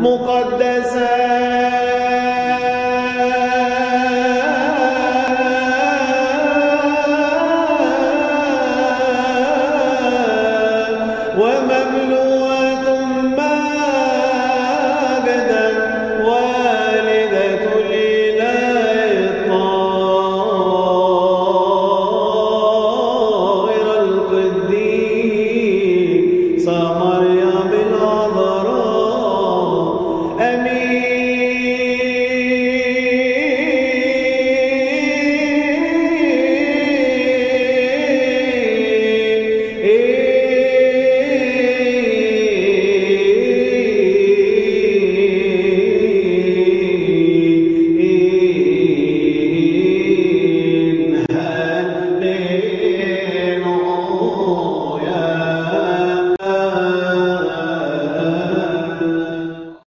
مقدسات Ei.